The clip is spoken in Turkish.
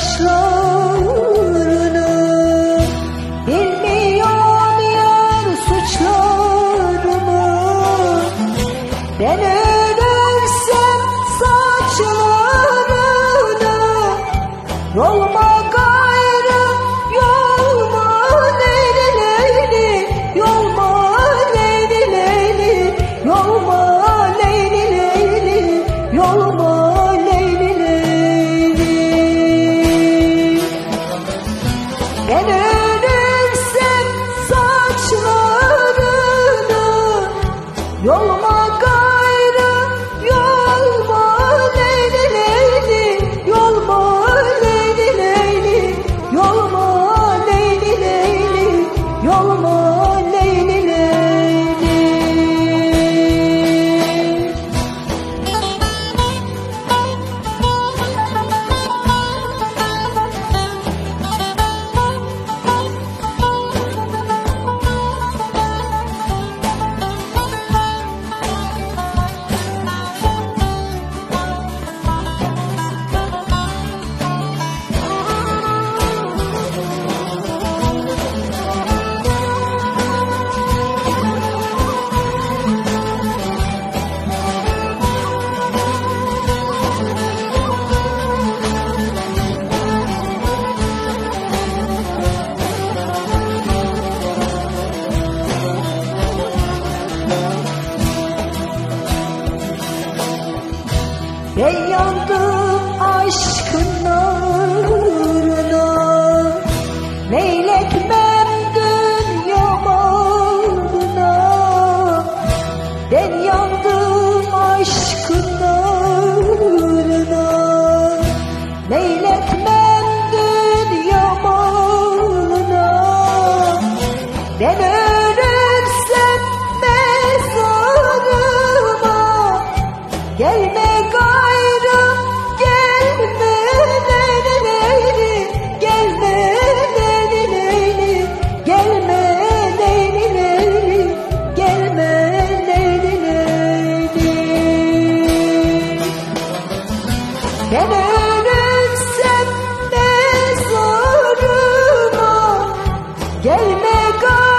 slow Yoluma gayrı yolma leyli leyli Yolma leyli leyli Yolma leyli leyli Yolma leyli Ben yandım aşkına. Gelme gör.